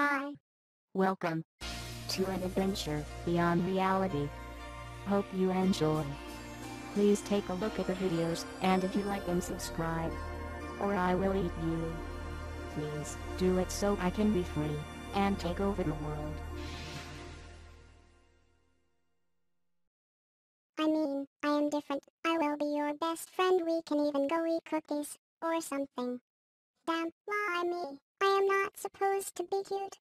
Hi. Welcome to an adventure beyond reality. Hope you enjoy. Please take a look at the videos and if you like them subscribe. Or I will eat you. Please do it so I can be free and take over the world. I mean, I am different. I will be your best friend. We can even go eat cookies or something. Damn, why me? Supposed to be cute.